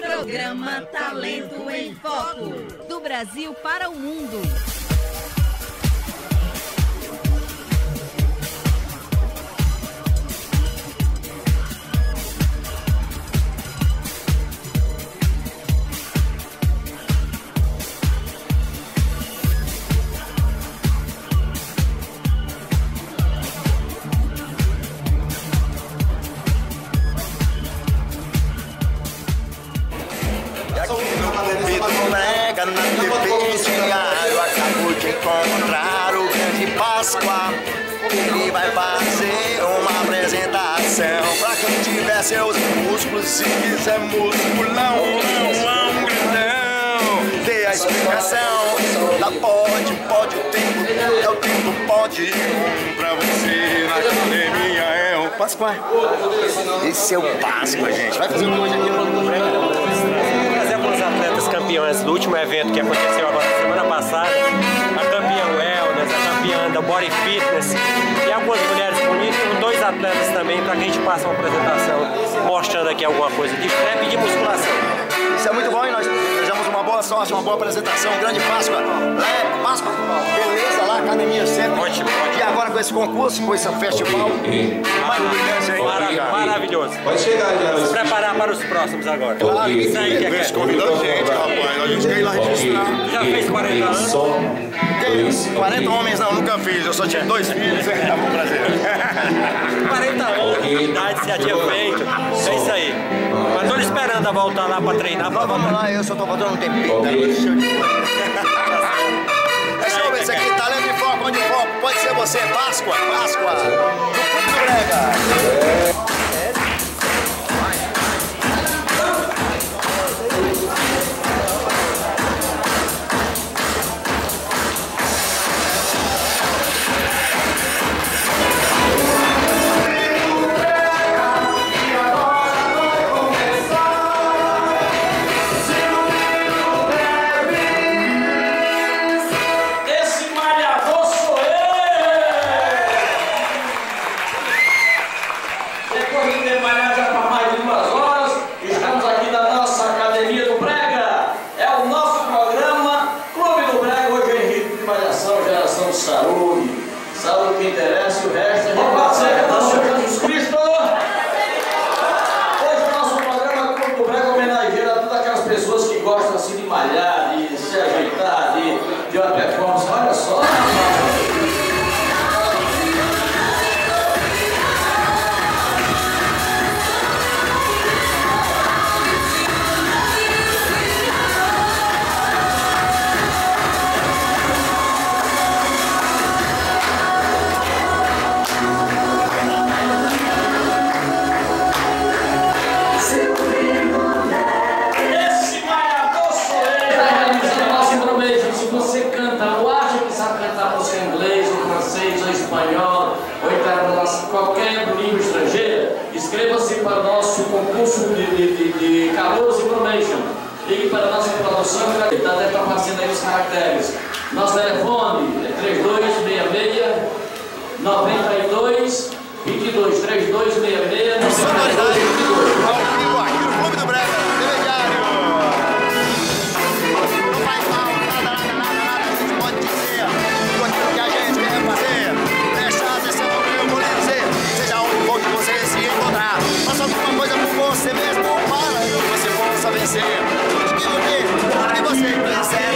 Programa Talento em Foco. Do Brasil para o mundo. Páscoa. Ele vai fazer uma apresentação pra quem tiver seus músculos. Se quiser musculão, não, não. Dê a explicação. Dá pode, pode o tempo, é o tempo pode. Um pra você na academia é o Páscoa. Esse é o Páscoa, gente. Vai fazer um hoje aqui no trazer os atletas campeões do último evento que aconteceu agora semana passada, da Body Fitness e algumas mulheres bonitas, e dois atletas também, para que a gente passe uma apresentação mostrando aqui alguma coisa de prep e de musculação. Isso é muito bom e nós boa sorte, uma boa apresentação, um grande Páscoa. Lá é Páscoa, beleza lá, academia sempre. Ótimo, ótimo. E agora com esse concurso, com esse festival, mais brilhante aí. Maravilhoso, maravilhoso. Pode chegar já. Se preparar para os próximos agora. Claro, Isso aí que é Vês que é. convidando a gente, rapaz. A gente quer ir lá registrar. Já fez 40 anos? Som. Dois. 40 homens não, nunca fiz. Eu só tinha dois filhos. Tá bom, prazer. 40 anos de idade tinha feito. É isso aí. Mas tô esperando a voltar lá para treinar. Mas vamos lá, eu só tô faltando um tempinho. Tá? Deixa eu te- Deixa eu ver isso aqui, talento de foco, onde foco? Pode ser você, Páscoa, Páscoa. Sabe cantar música em inglês, ou francês, ou espanhol, ou então qualquer língua estrangeira, inscreva-se para o nosso concurso de, de, de, de Calouros Information. Ligue para a nossa produção que está estar aparecendo aí os caracteres. Nosso telefone é 3266 92 22 3266 você prazer.